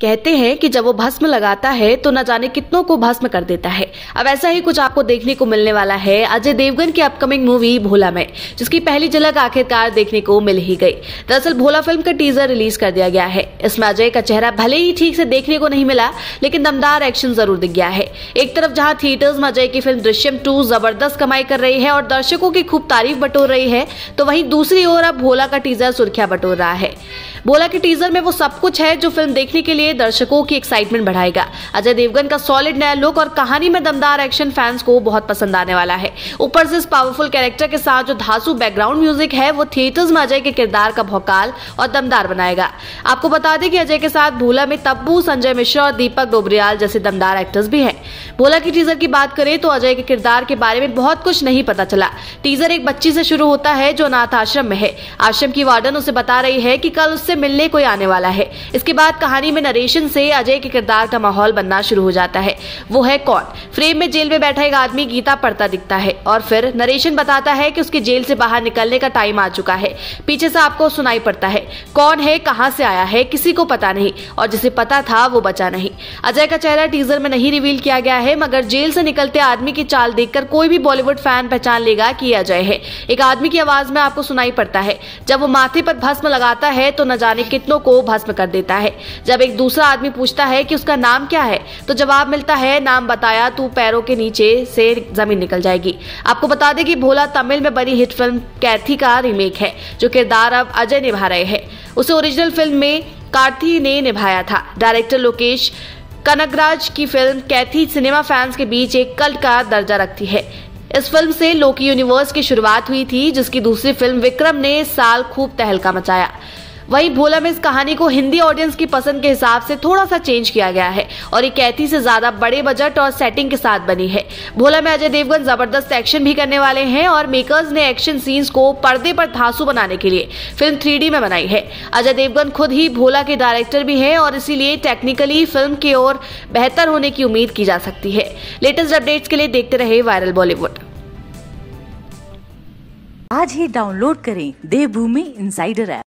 कहते हैं कि जब वो भस्म लगाता है तो न जाने कितनों को भस्म कर देता है। अब ऐसा ही कुछ आपको देखने को मिलने वाला है। अजय देवगन की अपकमिंग मूवी भोला में जिसकी पहली झलक आखिरकार देखने को मिल ही गई। दरअसल भोला फ़िल्म का टीजर रिलीज़ कर दिया गया है। इसमें अजय का चेहरा भले ही ठीक से देखने को नहीं मिला, लेकिन दमदार एक्शन ज़रूर दिख गया है। एक तरफ़ जहाँ थिएटर्स में अजय की फ़िल्म दृश्यम टू ज़बरदस्त कमाई कर रही है और दर्शकों की खूब तारीफ़ बटोर रही है तो वहीं दूसरी ओर अब भोला का टीजर सुर्खियाँ बटोर रहा है। भोला के टीजर में वो सब कुछ है जो फ़िल्म देखने के लिए दर्शकों की एक्साइटमेंट बढ़ाएगा। अजय देवगन का सॉलिड नया लुक और कहानी में दमदार एक्शन फैंस को बहुत पसंद आने वाला है। ऊपर से इस पावरफुल कैरेक्टर के साथ जो धासु बैकग्राउंड म्यूज़िक है, वो थिएटर्स में अजय के किरदार का भौकाल और दमदार बनाएगा। आपको बता दें कि अजय के साथ भोला में तब्बू, संजय मिश्रा और दीपक डोबरियाल जैसे दमदार एक्टर्स भी हैं। भोला की टीजर की बात करें तो अजय के किरदार के बारे में बहुत कुछ नहीं पता चला। टीजर एक बच्ची से शुरू होता है जो अनाथ आश्रम में है। आश्रम की वार्डन उसे बता रही है कि कल उससे मिलने कोई आने वाला है। इसके बाद कहानी में नरेशन से अजय के किरदार का माहौल बनना शुरू हो जाता है। वो है कौन? फ्रेम में जेल में बैठा एक आदमी गीता पढ़ता दिखता है और फिर नरेशन बताता है कि उसके जेल से बाहर निकलने का टाइम आ चुका है। पीछे से आपको सुनाई पड़ता है, कौन है, कहाँ से आया है, किसी को पता नहीं और जिसे पता था वो बचा नहीं। अजय का चेहरा टीजर में नहीं रिवील किया गया है, मगर जेल से निकलते आदमी की चाल देखकर कोई भी बॉलीवुड फ़ैन पहचान लेगा कि अजय है। एक आदमी की आवाज़ में आपको सुनाई पड़ता है। जब वो माथे पर भस्म लगाता है तो न जाने कितनों को भस्म कर देता है। जब एक दूसरा आदमी पूछता है कि उसका नाम क्या है तो जवाब मिलता है, नाम बताया तू पैरों के नीचे से ज़मीन निकल जाएगी। आपको बता दें कि भोला तमिल में बनी हिट फ़िल्म कैथी का रीमेक है, जो किरदार अब अजय निभा रहे हैं। उसे ओरिजिनल फ़िल्म में कार्थी ने निभाया था। डायरेक्टर लोकेश कनगराज की फ़िल्म कैथी सिनेमा फैंस के बीच एक कल्ट का दर्जा रखती है। इस फ़िल्म से लोकी यूनिवर्स की शुरुआत हुई थी, जिसकी दूसरी फ़िल्म विक्रम ने साल खूब तहलका मचाया। वहीं भोला में इस कहानी को हिंदी ऑडियंस की पसंद के हिसाब से थोड़ा सा चेंज किया गया है और ये कैथी से ज़्यादा बड़े बजट और सेटिंग के साथ बनी है। भोला में अजय देवगन ज़बरदस्त एक्शन भी करने वाले हैं और मेकर्स ने एक्शन सीन्स को पर्दे पर धांसू बनाने के लिए फ़िल्म थ्री में बनाई है। अजय देवगन खुद ही भोला के डायरेक्टर भी है और इसीलिए टेक्निकली फ़िल्म की ओर बेहतर होने की उम्मीद की जा सकती है। लेटेस्ट अपडेट्स के लिए देखते रहे वायरल बॉलीवुड आज ही डाउनलोड करें देवभूमि इंसाइडर ऐप